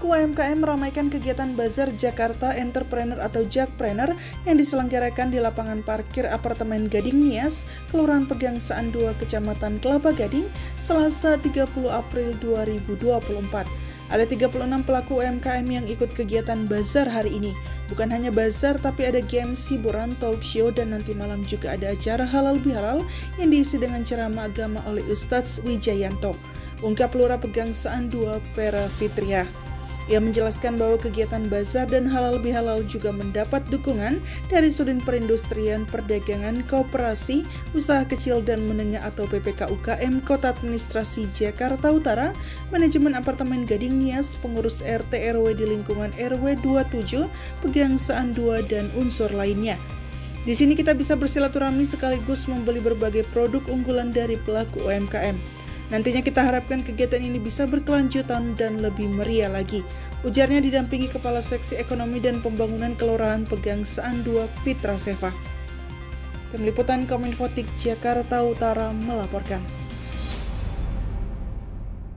UMKM meramaikan kegiatan Bazar Jakarta Entrepreneur atau Jakpreneur yang diselenggarakan di lapangan parkir apartemen Gading Nias, Kelurahan Pegangsaan 2, Kecamatan Kelapa Gading, Selasa 30 April 2024. Ada 36 pelaku UMKM yang ikut kegiatan bazar hari ini. Bukan hanya bazar, tapi ada games, hiburan, talk show, dan nanti malam juga ada acara halal bihalal yang diisi dengan ceramah agama oleh Ustadz Wijayanto ungkap Lurah Pegangsaan 2 Pera Fitria. Ia menjelaskan bahwa kegiatan bazar dan halal bihalal juga mendapat dukungan dari Sudin Perindustrian Perdagangan Koperasi Usaha Kecil dan Menengah atau PPK UKM Kota Administrasi Jakarta Utara, Manajemen Apartemen Gading Nias, pengurus RT RW di lingkungan RW 27, Pegangsaan 2 dan unsur lainnya. Di sini kita bisa bersilaturahmi sekaligus membeli berbagai produk unggulan dari pelaku UMKM. Nantinya kita harapkan kegiatan ini bisa berkelanjutan dan lebih meriah lagi. Ujarnya didampingi Kepala Seksi Ekonomi dan Pembangunan Kelurahan Pegangsaan 2 Fitra Seva. Tim Liputan Kominfotik Jakarta Utara melaporkan.